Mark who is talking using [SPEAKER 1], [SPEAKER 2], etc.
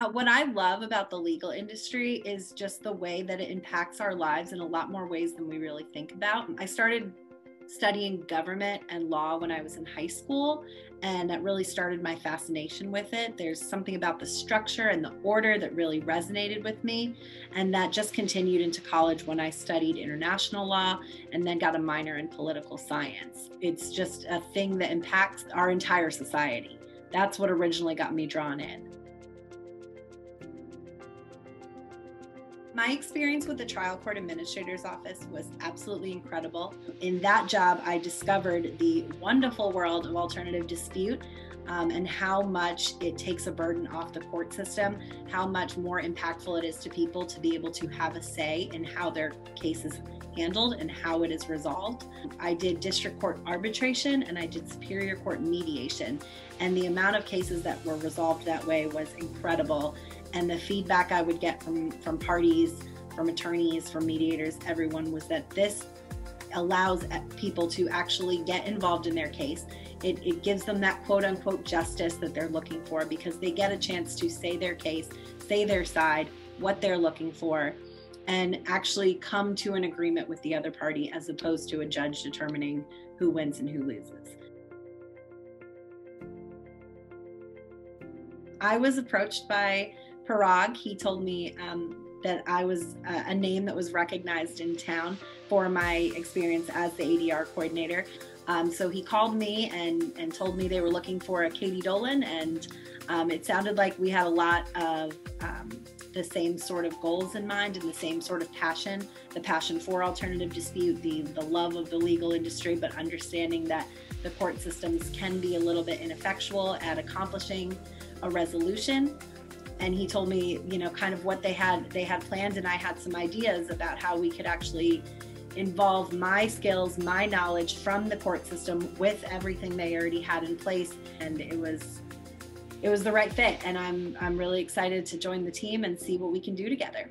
[SPEAKER 1] Uh, what I love about the legal industry is just the way that it impacts our lives in a lot more ways than we really think about. I started studying government and law when I was in high school, and that really started my fascination with it. There's something about the structure and the order that really resonated with me, and that just continued into college when I studied international law and then got a minor in political science. It's just a thing that impacts our entire society. That's what originally got me drawn in. My experience with the trial court administrator's office was absolutely incredible. In that job, I discovered the wonderful world of alternative dispute um, and how much it takes a burden off the court system, how much more impactful it is to people to be able to have a say in how their cases handled and how it is resolved. I did district court arbitration and I did superior court mediation, and the amount of cases that were resolved that way was incredible and the feedback I would get from from parties, from attorneys, from mediators, everyone was that this allows people to actually get involved in their case. It, it gives them that quote unquote justice that they're looking for because they get a chance to say their case, say their side, what they're looking for, and actually come to an agreement with the other party as opposed to a judge determining who wins and who loses. I was approached by Parag, he told me um, that I was uh, a name that was recognized in town for my experience as the ADR coordinator. Um, so he called me and, and told me they were looking for a Katie Dolan, and um, it sounded like we had a lot of um, the same sort of goals in mind and the same sort of passion the passion for alternative dispute, the, the love of the legal industry, but understanding that the court systems can be a little bit ineffectual at accomplishing a resolution and he told me you know kind of what they had they had planned and i had some ideas about how we could actually involve my skills my knowledge from the court system with everything they already had in place and it was it was the right fit and i'm i'm really excited to join the team and see what we can do together